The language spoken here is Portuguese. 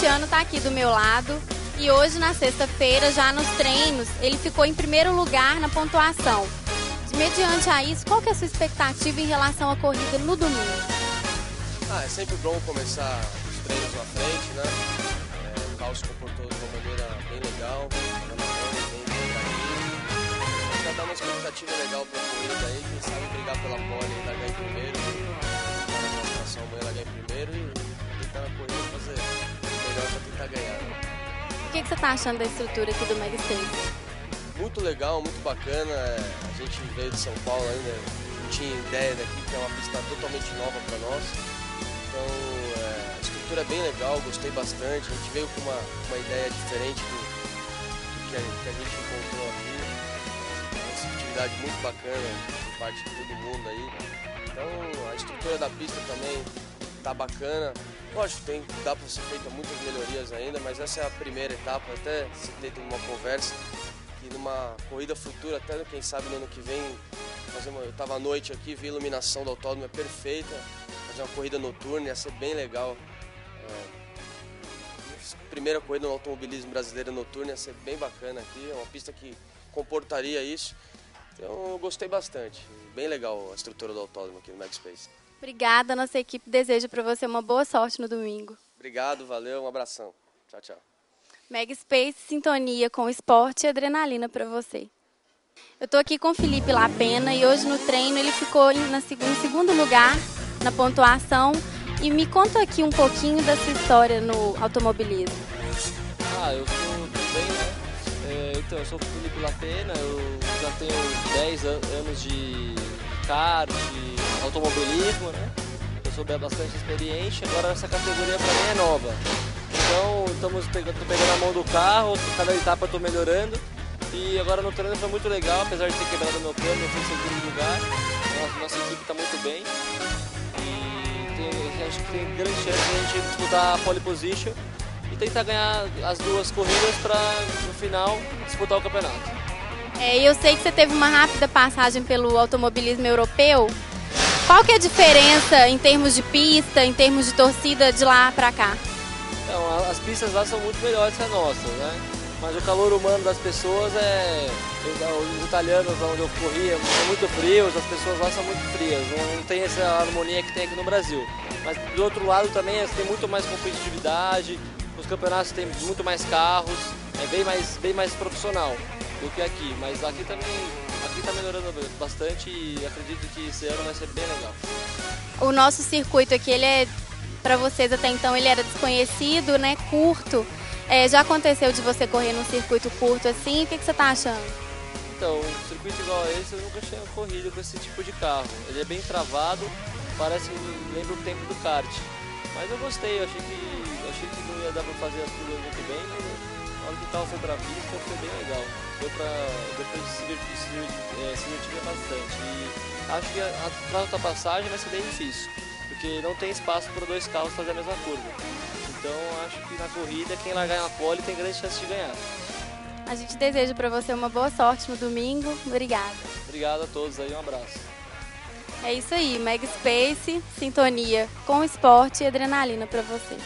ciclista Luciano está aqui do meu lado e hoje, na sexta-feira, já nos treinos, ele ficou em primeiro lugar na pontuação. Mediante a isso, qual que é a sua expectativa em relação à corrida no domingo? Ah, é sempre bom começar os treinos na frente, né? É, o carro se comportou de uma maneira bem legal, bem bem Já dá uma expectativa legal para a corrida aí, quem sabe brigar pela pole e largar em primeiro, na classificação amanhã largar em primeiro e tentar na corrida fazer melhor para tentar ganhar. O que, que você está achando da estrutura aqui do Space? muito legal, muito bacana. É, a gente veio de São Paulo ainda, não tinha ideia daqui, que é uma pista totalmente nova para nós. Então é, a estrutura é bem legal, gostei bastante. A gente veio com uma, uma ideia diferente do, do que, a, que, a, gente encontrou aqui. Uma receptividade muito bacana por parte de todo mundo aí. Então a estrutura da pista também tá bacana. Lógico, tem, dá para ser feita muitas melhorias ainda, mas essa é a primeira etapa, até se ter uma conversa que numa corrida futura, até quem sabe no ano que vem, fazer uma, eu estava à noite aqui, vi a iluminação do autódromo, é perfeita, fazer uma corrida noturna, ia ser bem legal. É, primeira corrida no automobilismo brasileiro noturno ia ser bem bacana aqui, é uma pista que comportaria isso. Então eu gostei bastante, bem legal a estrutura do autódromo aqui no Magspace. Obrigada, nossa equipe deseja para você uma boa sorte no domingo. Obrigado, valeu, um abração. Tchau, tchau. Mega Space, sintonia com esporte e adrenalina para você. Eu estou aqui com o Felipe Lapena e hoje no treino ele ficou em segundo lugar na pontuação. E me conta aqui um pouquinho da sua história no automobilismo. Ah, eu sou bem, né? É, então, eu sou o Felipe Lapena, eu já tenho 10 anos de kart, de automobilismo, né? Eu sou bastante experiente, agora essa categoria para mim é nova. Então estamos pegando, pegando a mão do carro, cada etapa estou melhorando. E agora no treino foi muito legal, apesar de ter quebrado meu câmbio, eu fui segundo lugar. Nossa, nossa equipe está muito bem. E tem, acho que tem grande chance de a gente disputar a pole position e tentar ganhar as duas corridas para no final disputar o campeonato. É, eu sei que você teve uma rápida passagem pelo automobilismo europeu. Qual que é a diferença em termos de pista, em termos de torcida de lá para cá? As pistas lá são muito melhores que as nossas, né? Mas o calor humano das pessoas é. Os italianos onde eu corria são muito frios, as pessoas lá são muito frias, não tem essa harmonia que tem aqui no Brasil. Mas do outro lado também tem muito mais competitividade, os campeonatos têm muito mais carros, é bem mais, bem mais profissional do que aqui. Mas aqui também aqui está melhorando bastante e acredito que esse ano vai ser bem legal. O nosso circuito aqui ele é para vocês até então ele era desconhecido, né? Curto. É, já aconteceu de você correr num circuito curto assim? O que, que você está achando? Então, um circuito igual a esse eu nunca tinha corrido com esse tipo de carro. Ele é bem travado, parece lembra o tempo do kart. Mas eu gostei, eu achei que, eu achei que não ia dar para fazer as coisas muito bem, na hora que o carro foi para a pista foi bem legal. Deu para depois se divertir, se, é, se divertir bastante. E acho que a, a, ultrapassagem vai ser bem difícil porque não tem espaço para dois carros fazer a mesma curva. Então acho que na corrida quem largar na pole tem grande chance de ganhar. A gente deseja para você uma boa sorte no domingo. Obrigada. Obrigado a todos aí, um abraço. É isso aí, Mega Space, sintonia com esporte e adrenalina para você.